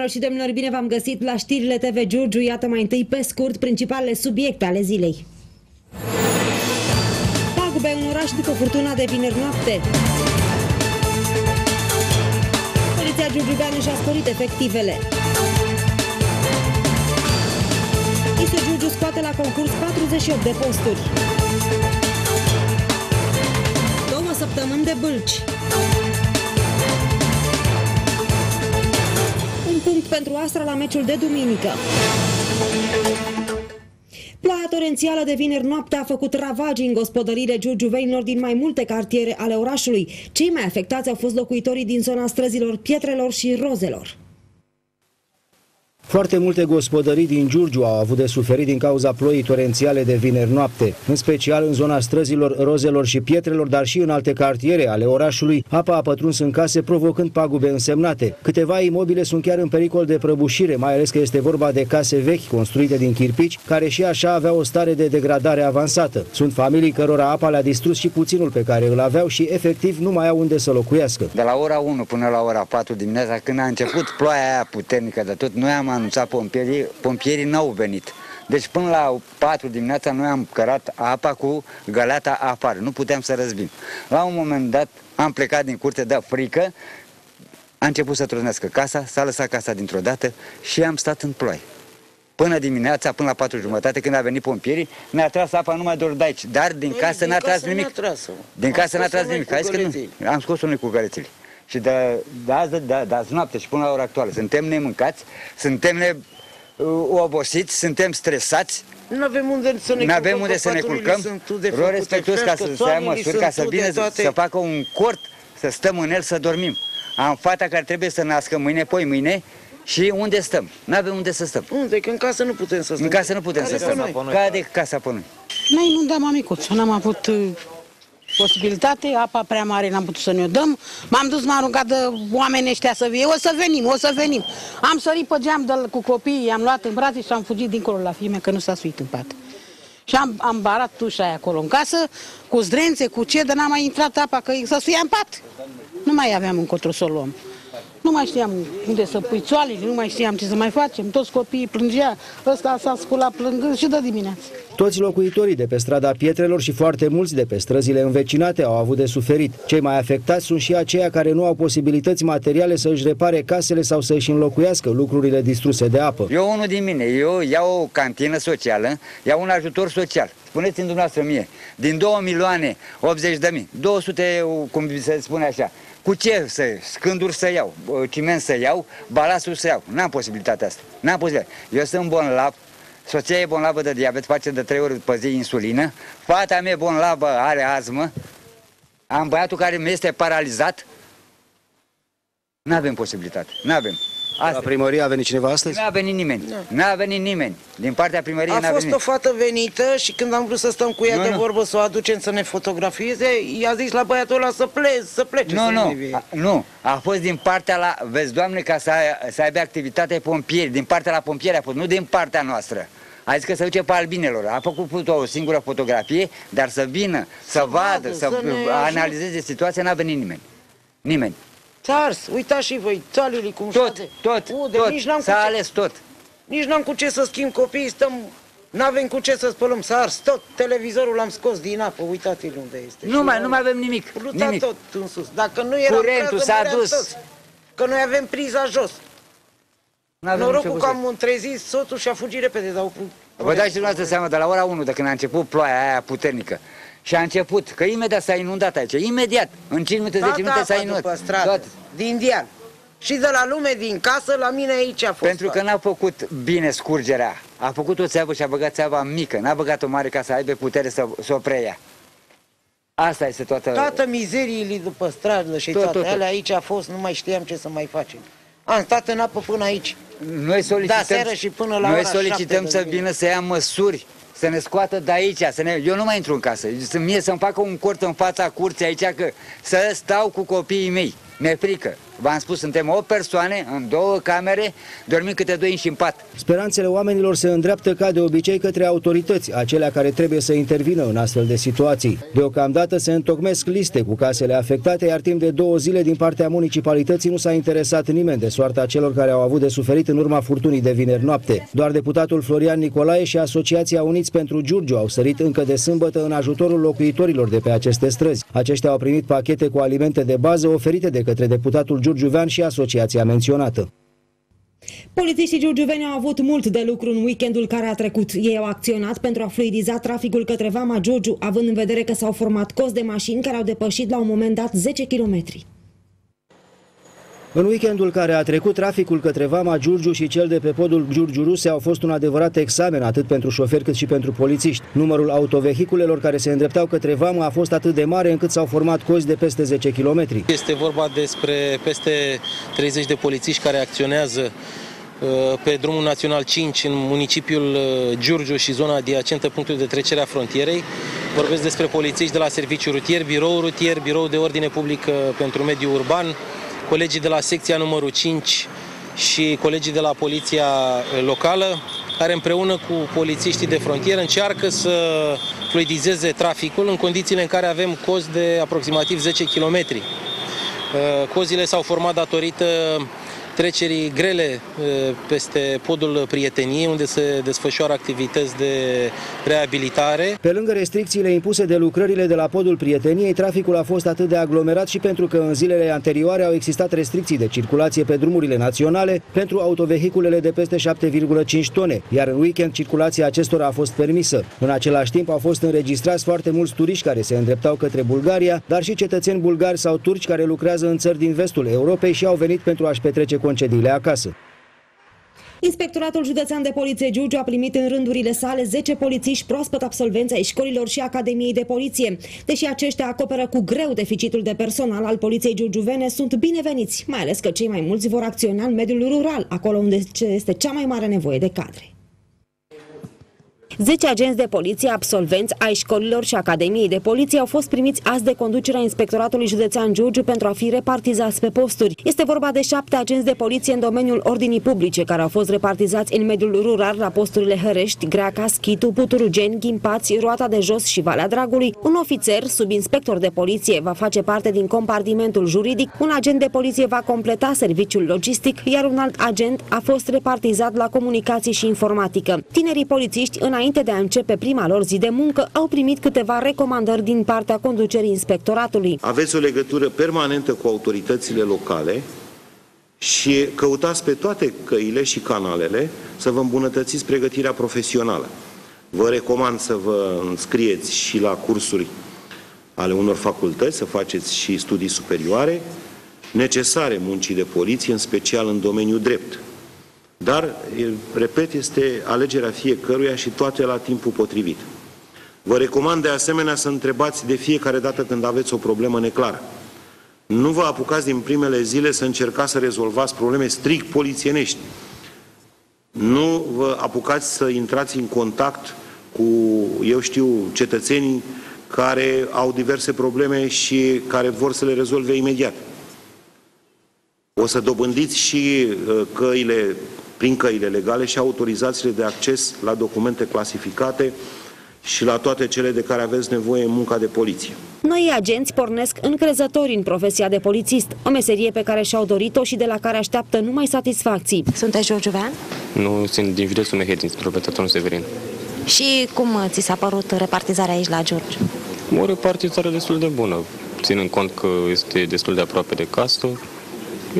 Doamnelor și domnilor, bine v-am găsit la știrile TV Giurgiu. Iată mai întâi pe scurt principalele subiecte ale zilei. Pagube în oraș după furtuna de vineri noapte. Poliția Giurgiuveană și-a sporit efectivele. ISU Giurgiu scoate la concurs 48 de posturi. Două săptămâni de bâlci. Punct pentru Astra la meciul de duminică. Ploaia torențială de vineri noapte a făcut ravagii în gospodăriile giurgiuvenilor din mai multe cartiere ale orașului. Cei mai afectați au fost locuitorii din zona străzilor Pietrelor și Rozelor. Foarte multe gospodării din Giurgiu au avut de suferit din cauza ploii torențiale de vineri noapte, în special în zona străzilor, rozelor și pietrelor, dar și în alte cartiere ale orașului. Apa a pătruns în case, provocând pagube însemnate. Câteva imobile sunt chiar în pericol de prăbușire, mai ales că este vorba de case vechi construite din chirpici, care și așa aveau o stare de degradare avansată. Sunt familii cărora apa le-a distrus și puținul pe care îl aveau și efectiv nu mai au unde să locuiască. De la ora 1 până la ora 4 dimineața, când a început ploaia aia puternică de tot, noi am anunțat pompierii, pompierii n-au venit. Deci până la 4 dimineața noi am cărat apa cu găleata afară, nu puteam să răzbim. La un moment dat am plecat din curte de frică, a început să trăznească casa, s-a lăsat casa dintr-o dată și am stat în ploaie. Până dimineața, până la 4 jumătate, când a venit pompierii, ne-a tras apa numai doar de aici. Dar din casă n-a tras nimic. Din casă n-a tras nimic. Hai că nu. Am scos unul cu gărețile. Și de, de azi, de, de azi noapte și până la ora actuală suntem nemâncați, suntem ne, uh, obosiți, suntem stresați, nu avem unde să ne, avem unde să ne culcăm. Rog respectuos ca să se ia măsuri, ca să vină toate... să facă un cort, să stăm în el, să dormim. Am fata care trebuie să nască mâine, poi mâine, și unde stăm? Nu avem unde să stăm. Unde? Că în casă nu putem să stăm. În casă nu putem care să stăm. Care de casa pe noi? Noi nu dăm amicuț, n-am avut uh, posibilitate, apa prea mare n-am putut să ne-o dăm. M-am dus, m-am rugat de oamenii ăștia să vie, o să venim, o să venim. Am sărit pe geam de, cu copiii, i-am luat în brațe și am fugit dincolo la fime, că nu s-a suit în pat. Și am, am barat tușa aia acolo în casă, cu zdrențe, cu ce, dar n-am mai intrat apa, că să suia în pat. Nu mai aveam încotro să o luăm. Nu mai știam unde să pui țoalele, nu mai știam ce să mai facem. Toți copiii plângea, ăsta s-a sculat plângând și de dimineață. Toți locuitorii de pe strada Pietrelor și foarte mulți de pe străzile învecinate au avut de suferit. Cei mai afectați sunt și aceia care nu au posibilități materiale să își repare casele sau să își înlocuiască lucrurile distruse de apă. Eu unul din mine, eu iau o cantină socială, iau un ajutor social. Spuneți-mi dumneavoastră mie, din 2 milioane 80 de mii, 200, cum se spune așa, cu ce să scânduri să iau, ciment să iau, balasul să iau. N-am posibilitatea asta. N-am posibilitatea. Eu sunt bolnav, soția e bolnavă de diabet, face de trei ori pe zi insulină, fata mea bolnavă are azmă, am băiatul care mi este paralizat. N-avem posibilitate, n-avem. Asta. La primărie a venit cineva astăzi? Nu a venit nimeni. Nu a venit nimeni. Din partea primăriei A n-a fost venit. o fată venită și când am vrut să stăm cu ea nu, de nu. vorbă, să o aducem să ne fotografieze, i-a zis la băiatul ăla să, plece, să plece. Nu, să nu, a, nu. A fost din partea la, vezi, doamne, ca să, să aibă activitate pompieri. Din partea la pompieri a fost, nu din partea noastră. A zis că se duce pe albinelor. A făcut o singură fotografie, dar să vină, să, să vadă, vadă, să, să analizeze situația, n-a venit nimeni. Nimeni. S-a țars, uitați și voi, țalile cum Tot, șade. tot, Ude, tot, nici n-am s-a ales ce, tot. Nici n-am cu ce să schimb copiii, stăm, n-avem cu ce să spălăm, s-a țars tot, televizorul l-am scos din apă, uitați-l unde este. Nu mai, nu mai avem nimic, Luta nimic. tot în sus, dacă nu era Curentul s-a dus. Toți, că noi avem priza jos. Norocul că am întrezit, soțul și-a fugit repede, dar... Vă dați dumneavoastră seama, de la ora 1, de când a început ploaia aia puternică, și a început, că imediat s-a inundat aici, imediat, în 5 minute, 10 minute s-a inundat. Stradă, din dial. Și de la lume din casă, la mine aici a fost. Pentru că n-a făcut bine scurgerea. A făcut o țeavă și a băgat țeava mică. N-a băgat o mare ca să aibă putere să, să o preia. Asta este toată... Toată mizeriile după stradă și tot, toate tot, alea aici a fost, nu mai știam ce să mai facem. Am stat în apă până aici. Noi solicităm, da, seara și până la noi solicităm să vină să ia măsuri să ne scoată de aici, să ne... eu nu mai intru în casă, să mie să-mi facă un cort în fața curții aici, că să stau cu copiii mei, mi-e frică. V-am spus, suntem o persoane în două camere, dormim câte doi și în pat. Speranțele oamenilor se îndreaptă ca de obicei către autorități, acelea care trebuie să intervină în astfel de situații. Deocamdată se întocmesc liste cu casele afectate, iar timp de două zile din partea municipalității nu s-a interesat nimeni de soarta celor care au avut de suferit în urma furtunii de vineri noapte. Doar deputatul Florian Nicolae și Asociația Uniți pentru Giurgiu au sărit încă de sâmbătă în ajutorul locuitorilor de pe aceste străzi. Aceștia au primit pachete cu alimente de bază oferite de către deputatul Giurgiuvean și asociația menționată. Polițiștii giurgiuveni au avut mult de lucru în weekendul care a trecut. Ei au acționat pentru a fluidiza traficul către Vama Giurgiu, având în vedere că s-au format cozi de mașini care au depășit la un moment dat 10 km. În weekendul care a trecut, traficul către Vama Giurgiu și cel de pe podul Giurgiu Ruse au fost un adevărat examen atât pentru șoferi cât și pentru polițiști. Numărul autovehiculelor care se îndreptau către Vama a fost atât de mare încât s-au format cozi de peste 10 km. Este vorba despre peste 30 de polițiști care acționează uh, pe drumul național 5 în municipiul uh, Giurgiu și zona adiacentă punctului de trecere a frontierei. Vorbesc despre polițiști de la serviciu rutier, birou rutier, birou de ordine publică pentru mediul urban, colegii de la secția numărul 5 și colegii de la poliția eh, locală, care împreună cu polițiștii de frontieră încearcă să fluidizeze traficul în condițiile în care avem cozi de aproximativ 10 km. Eh, cozile s-au format datorită trecerii grele peste podul Prieteniei, unde se desfășoară activități de reabilitare. Pe lângă restricțiile impuse de lucrările de la podul Prieteniei, traficul a fost atât de aglomerat și pentru că în zilele anterioare au existat restricții de circulație pe drumurile naționale pentru autovehiculele de peste 7,5 tone, iar în weekend circulația acestora a fost permisă. În același timp au fost înregistrați foarte mulți turiști care se îndreptau către Bulgaria, dar și cetățeni bulgari sau turci care lucrează în țări din vestul Europei și au venit pentru a-și petrece concediile acasă. Inspectoratul Județean de Poliție Giurgiu a primit în rândurile sale 10 polițiști proaspăt absolvenți ai școlilor și Academiei de Poliție. Deși aceștia acoperă cu greu deficitul de personal al Poliției Giurgiuvene, sunt bineveniți, mai ales că cei mai mulți vor acționa în mediul rural, acolo unde este cea mai mare nevoie de cadre. 10 agenți de poliție absolvenți ai școlilor și Academiei de Poliție au fost primiți azi de conducerea Inspectoratului Județean Giurgiu pentru a fi repartizați pe posturi. Este vorba de șapte agenți de poliție în domeniul ordinii publice care au fost repartizați în mediul rural la posturile Hărești, Greaca, Schitu, Puturugeni, Ghimpați, Roata de Jos și Valea Dragului. Un ofițer, subinspector de poliție, va face parte din compartimentul juridic, un agent de poliție va completa serviciul logistic, iar un alt agent a fost repartizat la comunicații și informatică. Tinerii polițiști, înainte Înainte de a începe prima lor zi de muncă, au primit câteva recomandări din partea conducerii inspectoratului. Aveți o legătură permanentă cu autoritățile locale și căutați pe toate căile și canalele să vă îmbunătățiți pregătirea profesională. Vă recomand să vă înscrieți și la cursuri ale unor facultăți, să faceți și studii superioare necesare muncii de poliție, în special în domeniul drept. Dar, repet, este alegerea fiecăruia și toate la timpul potrivit. Vă recomand de asemenea să întrebați de fiecare dată când aveți o problemă neclară. Nu vă apucați din primele zile să încercați să rezolvați probleme strict polițienești. Nu vă apucați să intrați în contact cu, eu știu, cetățenii care au diverse probleme și care vor să le rezolve imediat. O să dobândiți și uh, căile prin căile legale și autorizațiile de acces la documente clasificate și la toate cele de care aveți nevoie în munca de poliție. Noi agenți pornesc încrezători în profesia de polițist, o meserie pe care și-au dorit-o și de la care așteaptă numai satisfacții. Sunteți Giurgiuvean? Nu, sunt din județul Mehedin, Proprietatul Severin. Și cum ți s-a părut repartizarea aici la Giurgiu? O repartizare destul de bună, ținând cont că este destul de aproape de casă,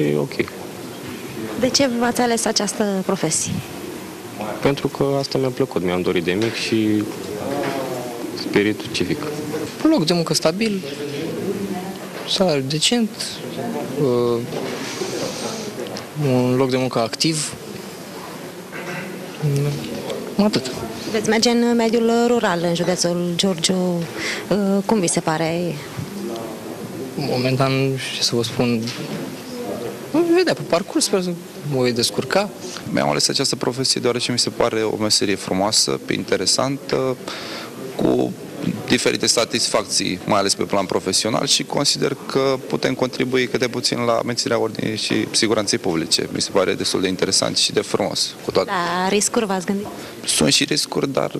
e ok. De ce v-ați ales această profesie? Pentru că asta mi-a plăcut, mi-am dorit de mic și spiritul civic. Un loc de muncă stabil, salariu decent, uh, un loc de muncă activ, atât. Veți merge în mediul rural, în județul Giurgiu, uh, cum vi se pare? Momentan, ce să vă spun, vedea pe parcurs, sper să mă voi descurca. Mi-am ales această profesie deoarece mi se pare o meserie frumoasă, interesantă, cu diferite satisfacții, mai ales pe plan profesional și consider că putem contribui câte puțin la menținerea ordinii și siguranței publice. Mi se pare destul de interesant și de frumos. Cu toate. La riscuri v-ați gândit? Sunt și riscuri, dar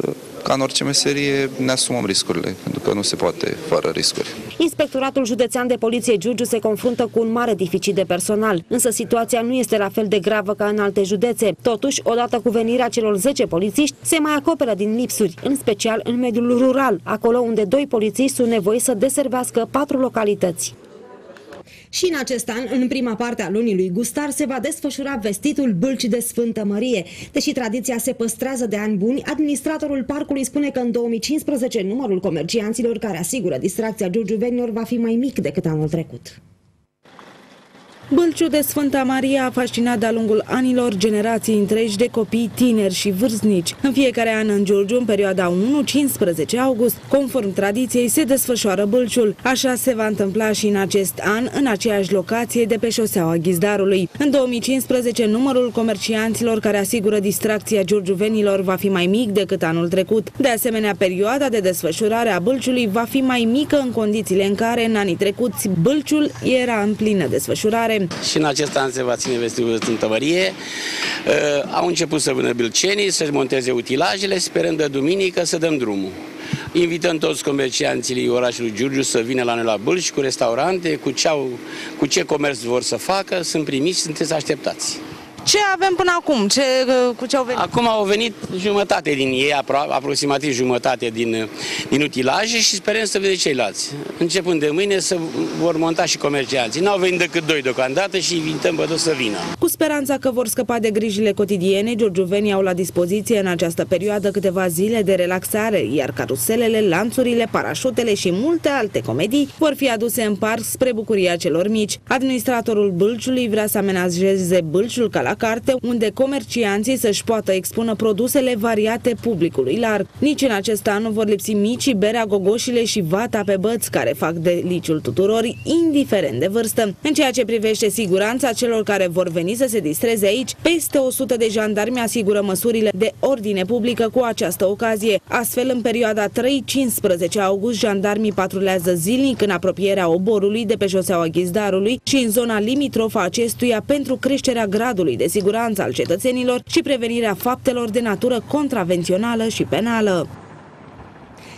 ca în orice meserie ne asumăm riscurile, pentru că nu se poate fără riscuri. Inspectoratul Județean de Poliție Giurgiu se confruntă cu un mare deficit de personal, însă situația nu este la fel de gravă ca în alte județe. Totuși, odată cu venirea celor 10 polițiști, se mai acoperă din lipsuri, în special în mediul rural, acolo unde doi polițiști sunt nevoiți să deservească patru localități. Și în acest an, în prima parte a lunii lui Gustar, se va desfășura vestitul Bâlci de Sfântă Mărie. Deși tradiția se păstrează de ani buni, administratorul parcului spune că în 2015 numărul comercianților care asigură distracția giurgiuvenilor va fi mai mic decât anul trecut. Bălciu de Sfânta Maria a fascinat de-a lungul anilor generații întregi de copii tineri și vârstnici. În fiecare an în Giurgiu, în perioada 1-15 august, conform tradiției, se desfășoară Bălciul. Așa se va întâmpla și în acest an, în aceeași locație de pe șoseaua Ghizdarului. În 2015, numărul comercianților care asigură distracția giurgiuvenilor va fi mai mic decât anul trecut. De asemenea, perioada de desfășurare a Bălciului va fi mai mică în condițiile în care, în anii trecuți, Bălciul era în plină desfășurare. Și în acest an se va ține vestitul de Sfântăvărie. Uh, au început să vină bilcenii, să-și monteze utilajele, sperând de duminică să dăm drumul. Invităm toți comercianții orașului Giurgiu să vină la noi la Bâlci cu restaurante, cu ce, au, cu ce comerț vor să facă, sunt primiți, sunteți așteptați. Ce avem până acum? Ce, cu ce au venit? Acum au venit jumătate din ei, apro aproximativ jumătate din, din utilaje și sperăm să vedem ceilalți. Începând de mâine să vor monta și comercianții. N-au venit decât doi deocamdată și invităm pe toți să vină. Cu speranța că vor scăpa de grijile cotidiene, giurgiuvenii au la dispoziție în această perioadă câteva zile de relaxare, iar caruselele, lanțurile, parașutele și multe alte comedii vor fi aduse în parc spre bucuria celor mici. Administratorul Bâlciului vrea să amenajeze Bâlciul ca la carte, unde comercianții să-și poată expună produsele variate publicului larg. Nici în acest an nu vor lipsi micii, berea, gogoșile și vata pe băți, care fac deliciul tuturor, indiferent de vârstă. În ceea ce privește siguranța celor care vor veni să se distreze aici, peste 100 de jandarmi asigură măsurile de ordine publică cu această ocazie. Astfel, în perioada 3-15 august, jandarmii patrulează zilnic în apropierea oborului de pe șoseaua Ghizdarului și în zona limitrofă acestuia pentru creșterea gradului de siguranță al cetățenilor și prevenirea faptelor de natură contravențională și penală.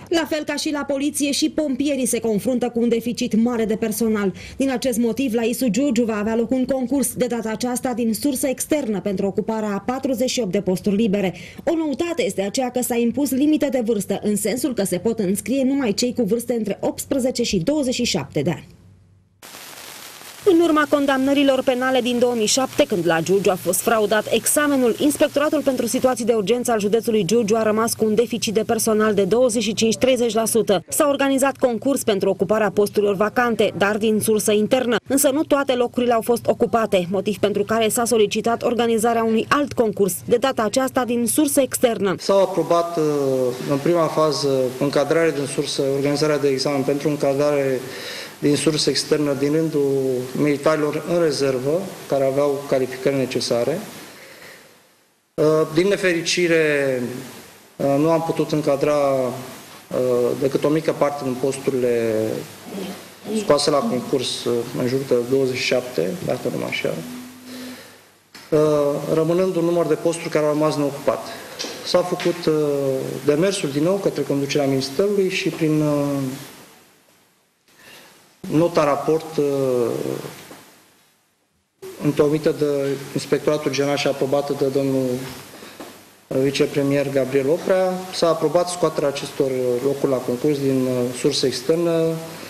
La fel ca și la poliție și pompierii se confruntă cu un deficit mare de personal. Din acest motiv, la ISU Giurgiu va avea loc un concurs, de data aceasta din sursă externă pentru ocuparea a 48 de posturi libere. O noutate este aceea că s-a impus limite de vârstă, în sensul că se pot înscrie numai cei cu vârste între 18 și 27 de ani. În urma condamnărilor penale din 2007, când la Giurgiu a fost fraudat examenul, Inspectoratul pentru Situații de Urgență al județului Giurgiu a rămas cu un deficit de personal de 25-30%. S-a organizat concurs pentru ocuparea posturilor vacante, dar din sursă internă, însă nu toate locurile au fost ocupate, motiv pentru care s-a solicitat organizarea unui alt concurs, de data aceasta din sursă externă. S-au aprobat uh, în prima fază încadrare din sursă, organizarea de examen pentru încadrare din sursă externă din rândul militarilor în rezervă, care aveau calificări necesare. Uh, din nefericire, uh, nu am putut încadra uh, decât o mică parte din posturile scoase la concurs, în jur de 27, dacă nu mă așa, rămânând un număr de posturi care au rămas neocupate. S-a făcut demersul din nou către conducerea Ministerului și prin Nota raport uh, întocmită de Inspectoratul General și aprobată de domnul uh, vicepremier Gabriel Oprea, s-a aprobat scoaterea acestor locuri la concurs din uh, sursă externă, Uh,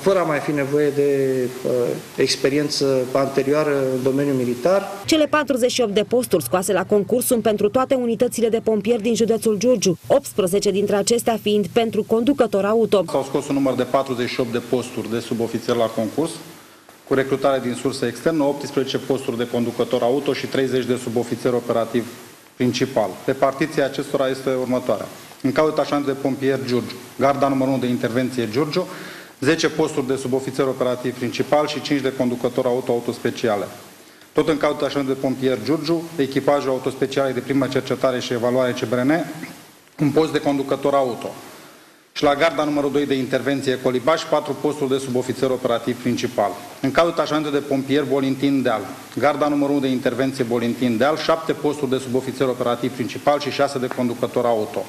fără a mai fi nevoie de uh, experiență anterioară în domeniul militar. Cele 48 de posturi scoase la concurs sunt pentru toate unitățile de pompieri din județul Giurgiu, 18 dintre acestea fiind pentru conducător auto. S-au scos un număr de 48 de posturi de subofițer la concurs, cu recrutare din sursă externă, 18 posturi de conducător auto și 30 de subofițer operativ principal. Repartiția acestora este următoarea. În cauza tașant de pompier Giurgiu, garda numărul 1 de intervenție Giurgiu, 10 posturi de subofițer operativ principal și 5 de conducător auto autospeciale. Tot în cadrul așa de pompier Giurgiu, echipajul autospeciale de primă cercetare și evaluare CBRN, un post de conducător auto. și la garda numărul 2 de intervenție Colibaș, 4 posturi de subofițer operativ principal. În cadrul tașamentul de pompier Bolintin Deal, garda numărul 1 de intervenție Bolintin Deal, 7 posturi de subofițer operativ principal și 6 de conducător auto.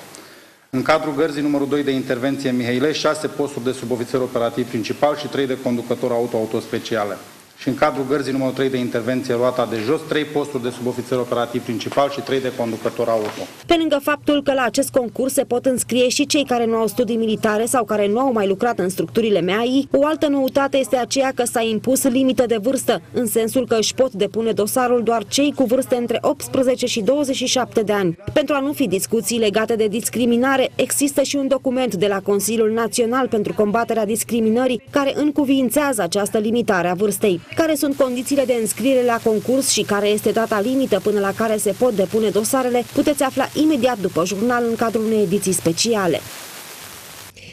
În cadrul gărzii numărul 2 de intervenție Mihaile, 6 posturi de subofițer operativ principal și 3 de conducător auto autospeciale și în cadrul gărzii numărul 3 de intervenție roata de jos, 3 posturi de subofițer operativ principal și 3 de conducător auto. Pe lângă faptul că la acest concurs se pot înscrie și cei care nu au studii militare sau care nu au mai lucrat în structurile MEAI, o altă noutate este aceea că s-a impus limită de vârstă, în sensul că își pot depune dosarul doar cei cu vârste între 18 și 27 de ani. Pentru a nu fi discuții legate de discriminare, există și un document de la Consiliul Național pentru combaterea discriminării care încuvințează această limitare a vârstei care sunt condițiile de înscriere la concurs și care este data limită până la care se pot depune dosarele, puteți afla imediat după jurnal în cadrul unei ediții speciale.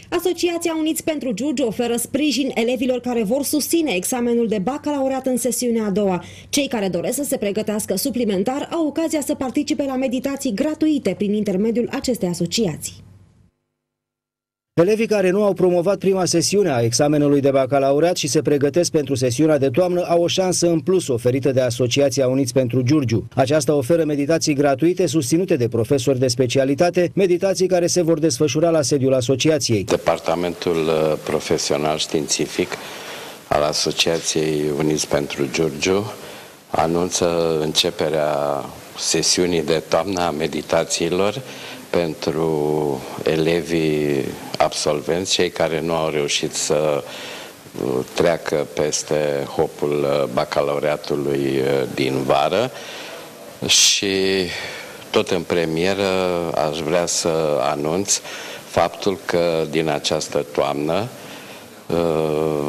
Asociația Uniți pentru Giurgiu oferă sprijin elevilor care vor susține examenul de bacalaureat în sesiunea a doua. Cei care doresc să se pregătească suplimentar au ocazia să participe la meditații gratuite prin intermediul acestei asociații. Elevii care nu au promovat prima sesiune a examenului de bacalaureat și se pregătesc pentru sesiunea de toamnă au o șansă în plus oferită de Asociația Uniți pentru Giurgiu. Aceasta oferă meditații gratuite susținute de profesori de specialitate, meditații care se vor desfășura la sediul asociației. Departamentul uh, profesional științific al Asociației Uniți pentru Giurgiu anunță începerea sesiunii de toamnă a meditațiilor pentru elevii absolvenți, cei care nu au reușit să uh, treacă peste hopul uh, bacalaureatului uh, din vară. Și tot în premieră aș vrea să anunț faptul că din această toamnă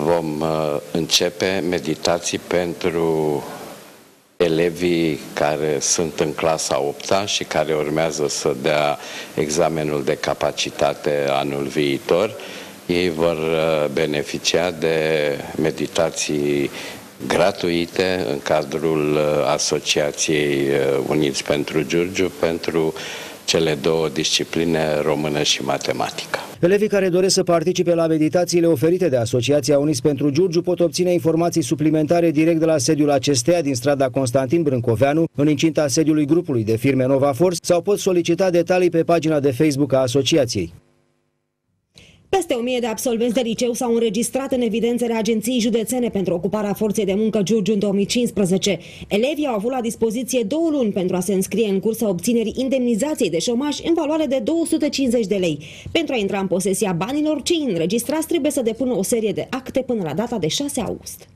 vom începe meditații pentru elevii care sunt în clasa 8 și care urmează să dea examenul de capacitate anul viitor, ei vor uh, beneficia de meditații gratuite în cadrul uh, Asociației uh, Uniți pentru Giurgiu pentru cele două discipline, română și matematică. Elevii care doresc să participe la meditațiile oferite de Asociația Unis pentru Giurgiu pot obține informații suplimentare direct de la sediul acesteia din strada Constantin Brâncoveanu, în incinta sediului grupului de firme Nova Force sau pot solicita detalii pe pagina de Facebook a asociației. Peste 1000 de absolvenți de liceu s-au înregistrat în evidențele Agenției Județene pentru ocuparea forței de muncă Giurgiu în 2015. Elevii au avut la dispoziție două luni pentru a se înscrie în cursa obținerii indemnizației de șomaj în valoare de 250 de lei. Pentru a intra în posesia banilor, cei înregistrați trebuie să depună o serie de acte până la data de 6 august.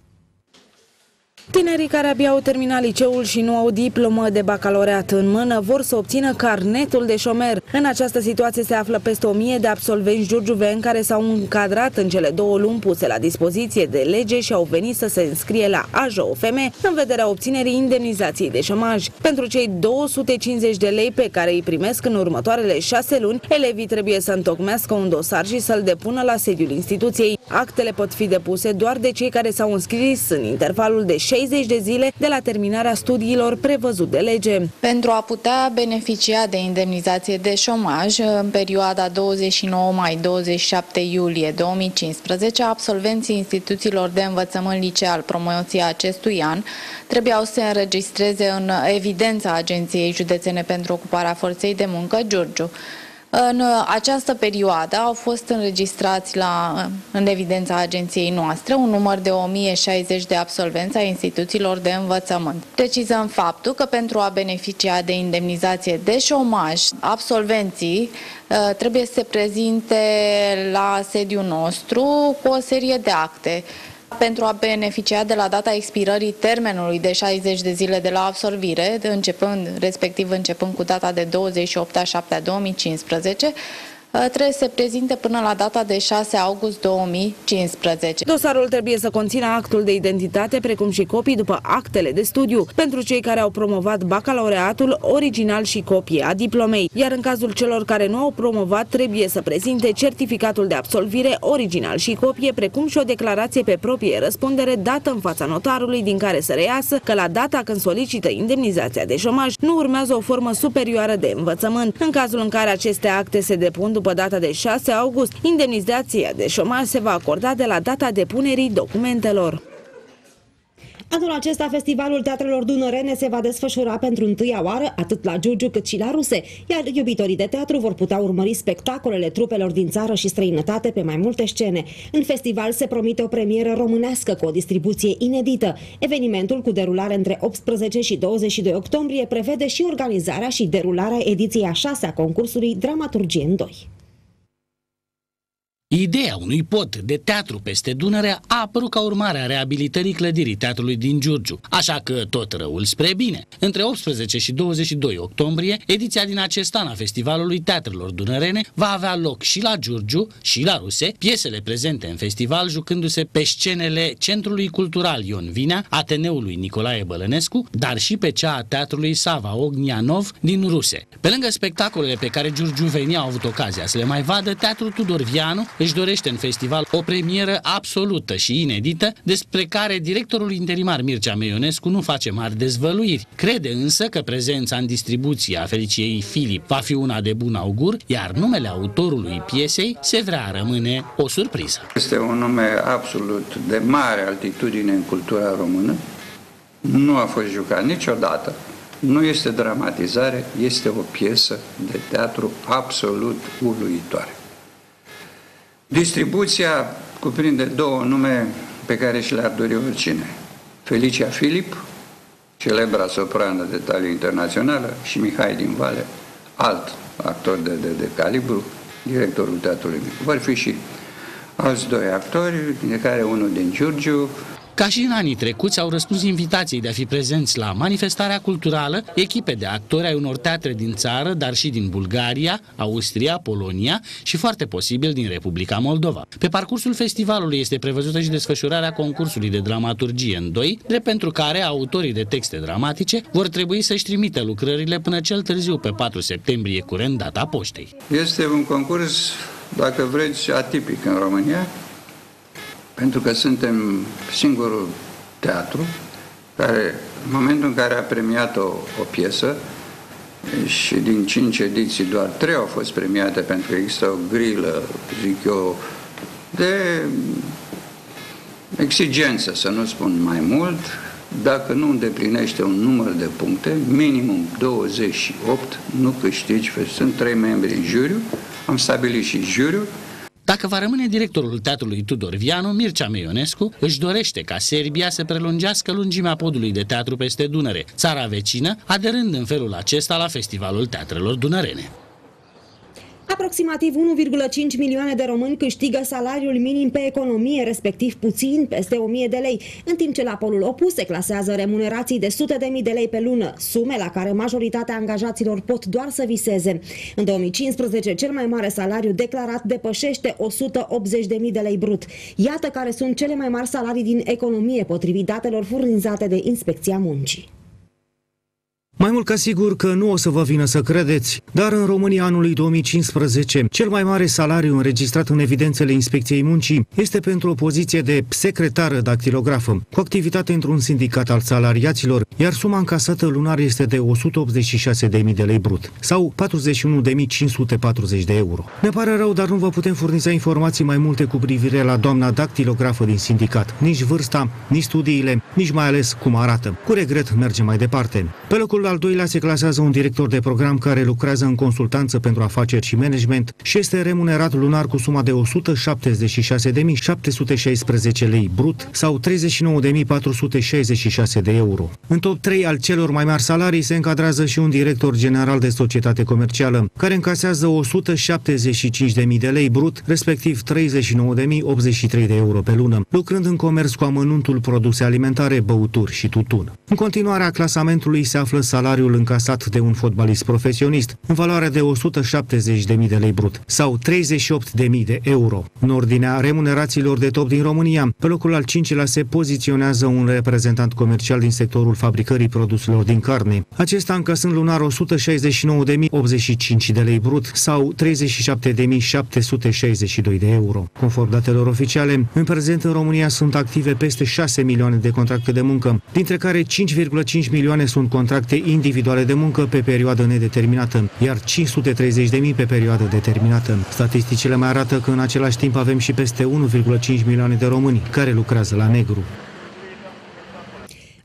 Tinerii care abia au terminat liceul și nu au diplomă de bacalaureat în mână vor să obțină carnetul de șomer. În această situație se află peste 1000 de absolvenți giurgiuveni care s-au încadrat în cele două luni puse la dispoziție de lege și au venit să se înscrie la AJOFM în vederea obținerii indemnizației de șomaj. Pentru cei 250 de lei pe care îi primesc în următoarele șase luni, elevii trebuie să întocmească un dosar și să-l depună la sediul instituției. Actele pot fi depuse doar de cei care s-au înscris în intervalul de 60 de zile de la terminarea studiilor prevăzut de lege. Pentru a putea beneficia de indemnizație de șomaj în perioada 29 mai-27 iulie 2015, absolvenții instituțiilor de învățământ liceal promoției acestui an trebuiau să se înregistreze în evidența Agenției Județene pentru Ocuparea Forței de Muncă Giurgiu. În uh, această perioadă au fost înregistrați la, uh, în evidența agenției noastre un număr de 1060 de absolvenți a instituțiilor de învățământ. Precizăm faptul că pentru a beneficia de indemnizație de șomaj, absolvenții uh, trebuie să se prezinte la sediul nostru cu o serie de acte pentru a beneficia de la data expirării termenului de 60 de zile de la absolvire, începând, respectiv începând cu data de 28 a 7 a 2015, Uh, trebuie să se prezinte până la data de 6 august 2015. Dosarul trebuie să conțină actul de identitate, precum și copii după actele de studiu, pentru cei care au promovat bacalaureatul original și copie a diplomei, iar în cazul celor care nu au promovat, trebuie să prezinte certificatul de absolvire original și copie, precum și o declarație pe proprie răspundere dată în fața notarului, din care să reiasă că la data când solicită indemnizația de șomaj nu urmează o formă superioară de învățământ. În cazul în care aceste acte se depun după după data de 6 august. Indemnizația de șomaj se va acorda de la data depunerii documentelor. Anul acesta, Festivalul Teatrelor Dunărene se va desfășura pentru întâia oară atât la Giurgiu cât și la Ruse, iar iubitorii de teatru vor putea urmări spectacolele trupelor din țară și străinătate pe mai multe scene. În festival se promite o premieră românească cu o distribuție inedită. Evenimentul cu derulare între 18 și 22 octombrie prevede și organizarea și derularea ediției a șasea a concursului Dramaturgie în 2. Ideea unui pod de teatru peste Dunăre a apărut ca urmare a reabilitării clădirii teatrului din Giurgiu, așa că tot răul spre bine. Între 18 și 22 octombrie, ediția din acest an a Festivalului Teatrelor Dunărene va avea loc și la Giurgiu și la Ruse, piesele prezente în festival jucându-se pe scenele Centrului Cultural Ion Vinea, Ateneului Nicolae Bălănescu, dar și pe cea a Teatrului Sava Ognianov din Ruse. Pe lângă spectacolele pe care giurgiuvenii au avut ocazia să le mai vadă, Teatrul Tudor Vianu își dorește în festival o premieră absolută și inedită, despre care directorul interimar Mircea Meionescu nu face mari dezvăluiri. Crede însă că prezența în distribuție a Feliciei Filip va fi una de bun augur, iar numele autorului piesei se vrea rămâne o surpriză. Este un nume absolut de mare altitudine în cultura română. Nu a fost jucat niciodată. Nu este dramatizare, este o piesă de teatru absolut uluitoare. Distribuția cuprinde două nume pe care și le-ar dori oricine. Felicia Filip, celebra soprană de talie internațională, și Mihai din Vale, alt actor de, de, de calibru, directorul Teatrului Mic. Vor fi și alți doi actori, de care unul din Giurgiu, ca și în anii trecuți, au răspuns invitației de a fi prezenți la manifestarea culturală echipe de actori ai unor teatre din țară, dar și din Bulgaria, Austria, Polonia și foarte posibil din Republica Moldova. Pe parcursul festivalului este prevăzută și desfășurarea concursului de dramaturgie în 2, de pentru care autorii de texte dramatice vor trebui să-și trimită lucrările până cel târziu pe 4 septembrie curent data poștei. Este un concurs, dacă vreți, atipic în România, pentru că suntem singurul teatru care, în momentul în care a premiat o, o piesă, și din cinci ediții doar trei au fost premiate pentru că există o grilă, zic eu, de exigență, să nu spun mai mult, dacă nu îndeplinește un număr de puncte, minimum 28, nu câștigi, sunt trei membri în juriu, am stabilit și juriu, dacă va rămâne directorul teatrului Tudor Vianu, Mircea Meionescu își dorește ca Serbia să prelungească lungimea podului de teatru peste Dunăre, țara vecină, aderând în felul acesta la Festivalul Teatrelor Dunărene. Aproximativ 1,5 milioane de români câștigă salariul minim pe economie, respectiv puțin peste 1000 de lei, în timp ce la polul opus se clasează remunerații de sute de mii de lei pe lună, sume la care majoritatea angajaților pot doar să viseze. În 2015, cel mai mare salariu declarat depășește 180 de mii de lei brut. Iată care sunt cele mai mari salarii din economie, potrivit datelor furnizate de Inspecția Muncii. Mai mult ca sigur că nu o să vă vină să credeți, dar în România anului 2015, cel mai mare salariu înregistrat în evidențele Inspecției Muncii este pentru o poziție de secretară dactilografă, cu activitate într-un sindicat al salariaților, iar suma încasată lunar este de 186.000 de lei brut, sau 41.540 de euro. Ne pare rău, dar nu vă putem furniza informații mai multe cu privire la doamna dactilografă din sindicat, nici vârsta, nici studiile, nici mai ales cum arată. Cu regret mergem mai departe. Pe locul al doilea se clasează un director de program care lucrează în consultanță pentru afaceri și management și este remunerat lunar cu suma de 176.716 lei brut sau 39.466 de euro. În top 3 al celor mai mari salarii se încadrează și un director general de societate comercială, care încasează 175.000 de lei brut, respectiv 39.083 de euro pe lună, lucrând în comerț cu amănuntul produse alimentare, băuturi și tutun. În continuarea clasamentului se află salariul încasat de un fotbalist profesionist în valoare de 170.000 de lei brut sau 38.000 de euro. În ordinea remunerațiilor de top din România, pe locul al cincilea se poziționează un reprezentant comercial din sectorul fabricării produselor din carne. Acesta încasând lunar 169.085 de lei brut sau 37.762 de euro. Conform datelor oficiale, în prezent în România sunt active peste 6 milioane de contracte de muncă, dintre care 5,5 milioane sunt contracte și individuale de muncă pe perioadă nedeterminată, iar 530.000 pe perioadă determinată. Statisticile mai arată că în același timp avem și peste 1,5 milioane de români care lucrează la negru.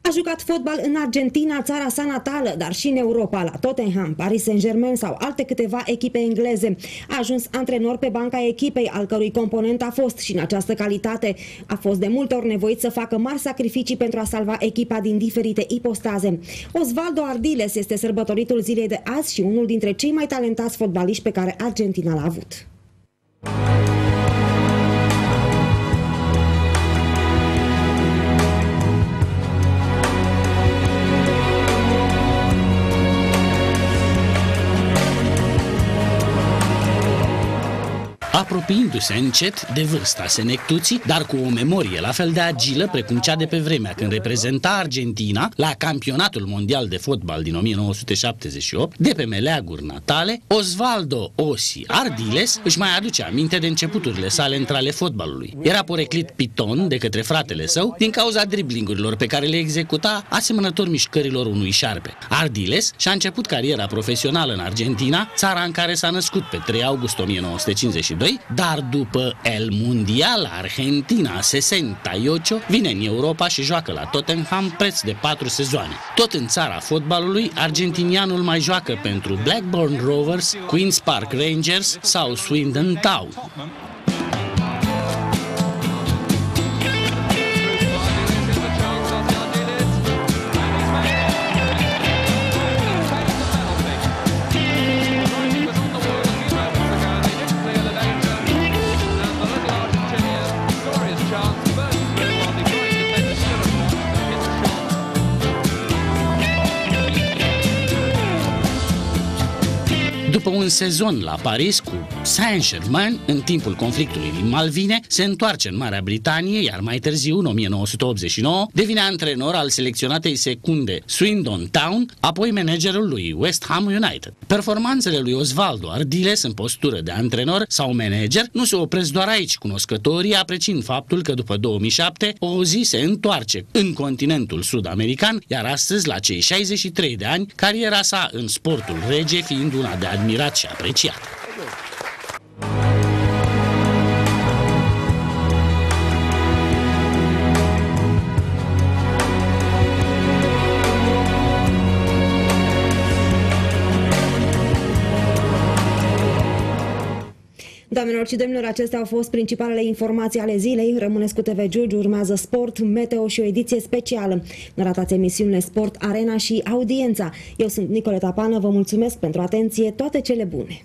A jucat fotbal în Argentina, țara sa natală, dar și în Europa, la Tottenham, Paris Saint-Germain sau alte câteva echipe engleze. A ajuns antrenor pe banca echipei, al cărui component a fost și în această calitate. A fost de multe ori nevoit să facă mari sacrificii pentru a salva echipa din diferite ipostaze. Osvaldo Ardiles este sărbătoritul zilei de azi și unul dintre cei mai talentați fotbaliști pe care Argentina l-a avut. Apropiindu-se încet de vârsta senectuții, dar cu o memorie la fel de agilă precum cea de pe vremea când reprezenta Argentina la campionatul mondial de fotbal din 1978, de pe meleaguri natale, Osvaldo Osi Ardiles își mai aduce aminte de începuturile sale între ale fotbalului. Era poreclit piton de către fratele său din cauza driblingurilor pe care le executa asemănător mișcărilor unui șarpe. Ardiles și-a început cariera profesională în Argentina, țara în care s-a născut pe 3 august 1952 2002, dar după El Mundial Argentina 68 vine în Europa și joacă la Tottenham preț de 4 sezoane. Tot în țara fotbalului, argentinianul mai joacă pentru Blackburn Rovers, Queen's Park Rangers sau Swindon Town. După un sezon la Paris cu Saint-Germain, în timpul conflictului din Malvine, se întoarce în Marea Britanie, iar mai târziu, în 1989, devine antrenor al selecționatei secunde Swindon Town, apoi managerul lui West Ham United. Performanțele lui Osvaldo Ardiles în postură de antrenor sau manager nu se opresc doar aici, cunoscătorii apreciind faptul că după 2007 o zi se întoarce în continentul sud-american, iar astăzi, la cei 63 de ani, cariera sa în sportul rege fiind una de admirație admirat și Doamnelor și domnilor, acestea au fost principalele informații ale zilei. Rămâneți cu TV Giurgiu, urmează sport, meteo și o ediție specială. Nu ratați emisiunile Sport, Arena și Audiența. Eu sunt Nicoleta Pană, vă mulțumesc pentru atenție, toate cele bune!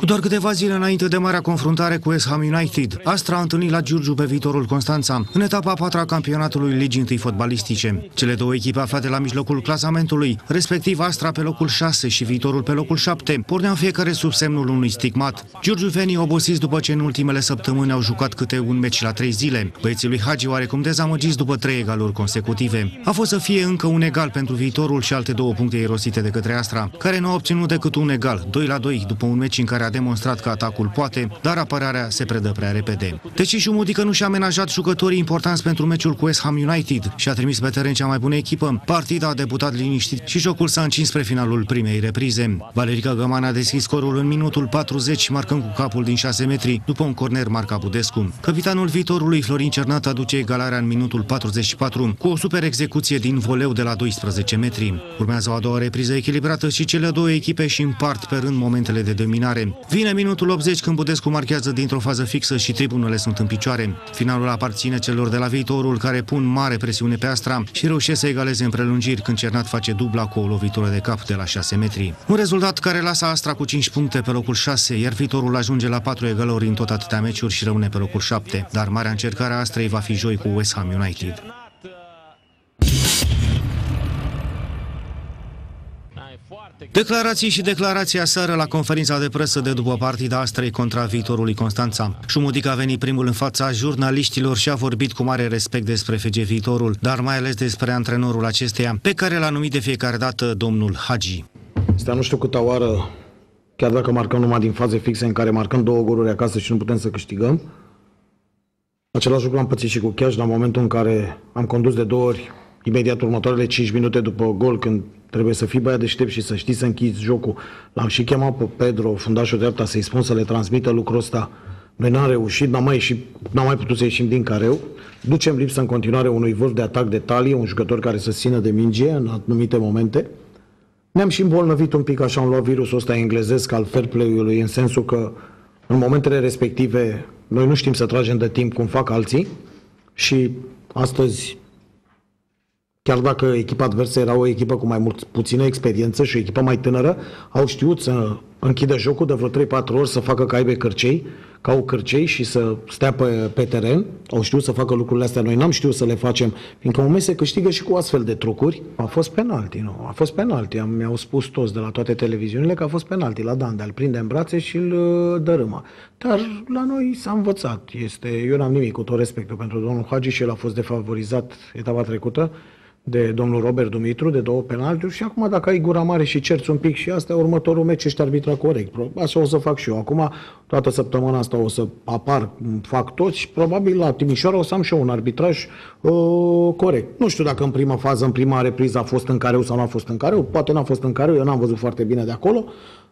Cu doar câteva zile înainte de marea confruntare cu West Ham United, Astra a întâlnit la Giurgiu pe viitorul Constanța, în etapa a patra a campionatului Ligii întâi fotbalistice. Cele două echipe aflate la mijlocul clasamentului, respectiv Astra pe locul 6 și viitorul pe locul 7, porneau fiecare sub semnul unui stigmat. Giurgiuveni obosiți după ce în ultimele săptămâni au jucat câte un meci la trei zile. Băieții lui Hagi oarecum dezamăgiți după trei egaluri consecutive. A fost să fie încă un egal pentru viitorul și alte două puncte irosite de către Astra, care nu a obținut decât un egal, 2 la 2, după un meci în care a demonstrat că atacul poate, dar apărarea se predă prea repede. Deci și Mudică nu și-a amenajat jucătorii importanți pentru meciul cu West Ham United și a trimis pe teren cea mai bună echipă. Partida a debutat liniștit și jocul s-a încins spre finalul primei reprize. Valerica Găman a deschis scorul în minutul 40, marcând cu capul din 6 metri, după un corner marca Budescu. Capitanul viitorului Florin Cernat aduce egalarea în minutul 44, cu o super execuție din voleu de la 12 metri. Urmează o a doua repriză echilibrată și cele două echipe și împart pe rând momentele de dominare. Vine minutul 80 când Budescu marchează dintr-o fază fixă și tribunele sunt în picioare. Finalul aparține celor de la viitorul care pun mare presiune pe Astra și reușesc să egaleze în prelungiri când Cernat face dubla cu o lovitură de cap de la 6 metri. Un rezultat care lasă Astra cu 5 puncte pe locul 6, iar viitorul ajunge la 4 egalori în tot atâtea meciuri și rămâne pe locul 7. Dar marea încercare a Astrei va fi joi cu West Ham United. Declarații și declarația seară la conferința de presă de după partida Astrei contra viitorului Constanța. Șumudic a venit primul în fața jurnaliștilor și a vorbit cu mare respect despre FG Viitorul, dar mai ales despre antrenorul acesteia, pe care l-a numit de fiecare dată domnul Hagi. Asta nu știu câta oară chiar dacă marcăm numai din faze fixe în care marcăm două goluri acasă și nu putem să câștigăm. Același lucru am pățit și cu Chiaj la momentul în care am condus de două ori, imediat următoarele 5 minute după gol, când trebuie să fii băiat deștept și să știi să închizi jocul. L-am și chemat pe Pedro, fundașul dreapta, să-i spun să le transmită lucrul ăsta. Noi n-am reușit, n-am mai, ieșit, n-am mai putut să ieșim din careu. Ducem lipsă în continuare unui vârf de atac de talie, un jucător care să țină de minge în anumite momente. Ne-am și îmbolnăvit un pic, așa am luat virusul ăsta englezesc al fair play-ului, în sensul că în momentele respective noi nu știm să tragem de timp cum fac alții și astăzi, chiar dacă echipa adversă era o echipă cu mai mult, puțină experiență și o echipă mai tânără, au știut să închidă jocul de vreo 3-4 ori, să facă ca aibă cărcei, ca o cărcei și să stea pe, pe teren. Au știut să facă lucrurile astea. Noi n-am știut să le facem, fiindcă un moment se câștigă și cu astfel de trucuri. A fost penalti, nu? A fost penalti. Am, mi-au spus toți de la toate televiziunile că a fost penalti la Danda. Îl prinde în brațe și îl uh, dărâmă. Dar la noi s-a învățat. Este, eu n-am nimic cu tot respectul pentru domnul Hagi și el a fost defavorizat etapa trecută de domnul Robert Dumitru, de două penaltiuri și acum dacă ai gura mare și cerți un pic și asta, următorul meci ești arbitra corect. Asta o să fac și eu. Acum, toată săptămâna asta o să apar, fac toți și probabil la Timișoara o să am și eu un arbitraj uh, corect. Nu știu dacă în prima fază, în prima repriză a fost în careu sau nu a fost în careu, poate n-a fost în careu, eu n-am văzut foarte bine de acolo,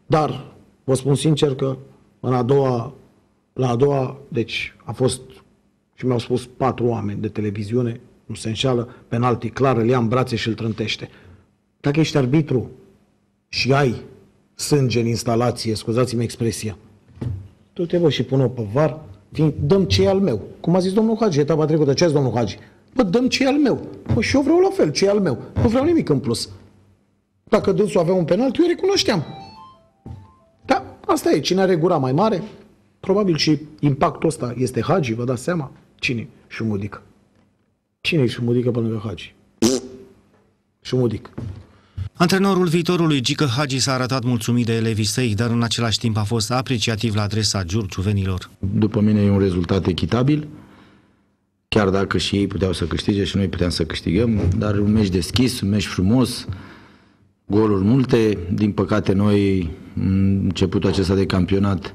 dar vă spun sincer că în a doua, la a doua, deci a fost și mi-au spus patru oameni de televiziune, nu se înșeală, penalti clar, îl ia în brațe și îl trântește. Dacă ești arbitru și ai sânge în instalație, scuzați-mi expresia, tu te bă și pune-o pe var, fiind, dăm ce e al meu. Cum a zis domnul Hagi etapa trecută, ce a zis domnul Hagi? Bă, dăm ce e al meu. Bă, și eu vreau la fel, ce e al meu. Nu vreau nimic în plus. Dacă dânsul avea un penalt, eu recunoșteam. Da, asta e. Cine are gura mai mare, probabil și impactul ăsta este Hagi, vă dați seama? Cine? Șumudică. Cine e Șumudică pe lângă Hagi? Șumudic. Antrenorul viitorului Gică Hagi s-a arătat mulțumit de elevii săi, dar în același timp a fost apreciativ la adresa giurgiuvenilor. După mine e un rezultat echitabil, chiar dacă și ei puteau să câștige și noi puteam să câștigăm, dar un meci deschis, un meci frumos, goluri multe. Din păcate noi, în începutul acesta de campionat,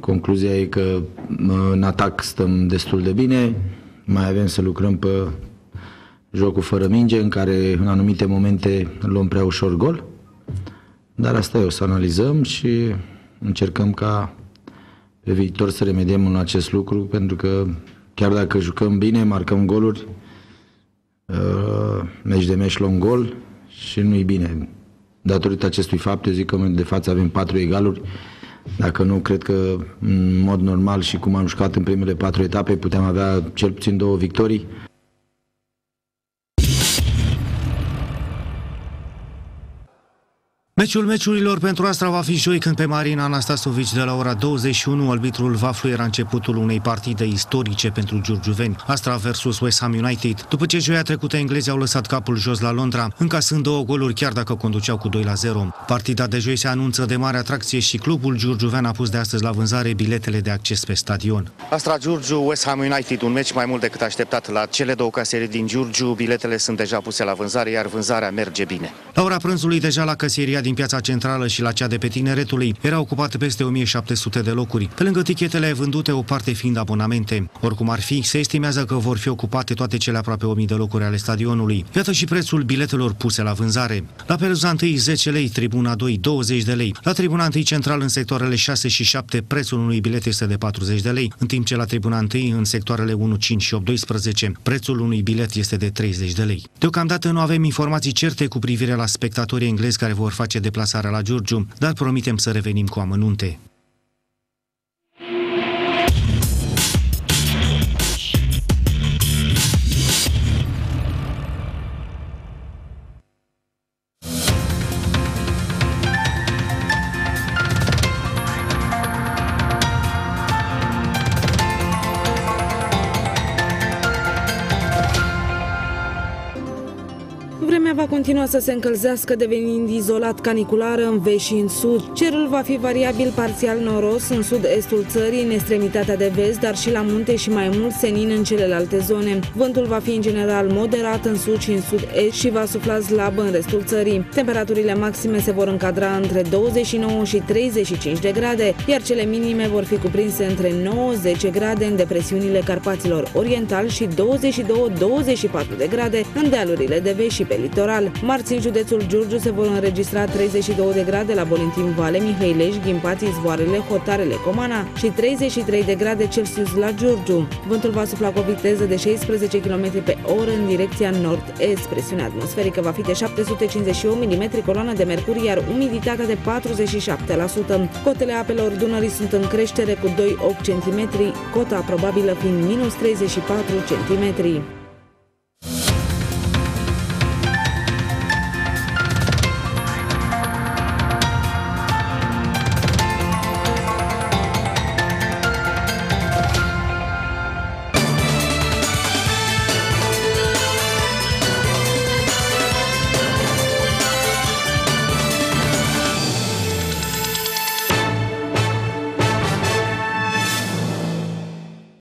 concluzia e că în atac stăm destul de bine, mai avem să lucrăm pe jocul fără minge, în care în anumite momente luăm prea ușor gol. Dar asta e, o să analizăm și încercăm ca pe viitor să remediem în acest lucru, pentru că chiar dacă jucăm bine, marcăm goluri, uh, meci de meci luăm gol și nu-i bine. Datorită acestui fapt, eu zic că de față avem patru egaluri, dacă nu, cred că în mod normal și cum am jucat în primele patru etape, puteam avea cel puțin două victorii. Meciul meciurilor pentru Astra va fi joi când pe Marina Anastasovici de la ora 21 albitrul va fluiera începutul unei partide istorice pentru giurgiuveni. Astra versus West Ham United. După ce joia trecută englezii au lăsat capul jos la Londra, încasând două goluri chiar dacă conduceau cu 2 la 0. Partida de joi se anunță de mare atracție și clubul giurgiuven a pus de astăzi la vânzare biletele de acces pe stadion. Astra Giurgiu, West Ham United, un meci mai mult decât așteptat la cele două caserii din Giurgiu. Biletele sunt deja puse la vânzare, iar vânzarea merge bine. La ora prânzului deja la căsieria din piața centrală și la cea de pe Tineretului erau ocupate peste 1700 de locuri. Pe lângă tichetele vândute, o parte fiind abonamente. Oricum ar fi, se estimează că vor fi ocupate toate cele aproape 1000 de locuri ale stadionului. Iată și prețul biletelor puse la vânzare. La Peruza 1 10 lei, tribuna 2 20 de lei. La tribuna 1 central în sectoarele 6 și 7 prețul unui bilet este de 40 de lei, în timp ce la tribuna 1 în sectoarele 1, 5 și 8, 12 prețul unui bilet este de 30 de lei. Deocamdată nu avem informații certe cu privire la spectatorii englezi care vor face deplasare deplasarea la Giurgiu, dar promitem să revenim cu amănunte. Vremea va continua să se încălzească, devenind izolat caniculară în vest și în sud. Cerul va fi variabil parțial noros în sud-estul țării, în extremitatea de vest, dar și la munte și mai mult senin în celelalte zone. Vântul va fi în general moderat în sud și în sud-est și va sufla slab în restul țării. Temperaturile maxime se vor încadra între 29 și 35 de grade, iar cele minime vor fi cuprinse între 9-10 grade în depresiunile Carpaților Oriental și 22-24 de grade în dealurile de vest și pe litoral. Marți, în județul Giurgiu, se vor înregistra 32 de grade la Bolentin Vale, Mihăileș, Ghimpați, Izvoarele, Hotarele, Comana și 33 de grade Celsius la Giurgiu. Vântul va sufla cu o viteză de 16 km pe oră în direcția nord-est. Presiunea atmosferică va fi de 751 mm coloană de mercur, iar umiditatea de 47%. Cotele apelor Dunării sunt în creștere cu 2-8 cm, cota probabilă fiind minus 34 cm.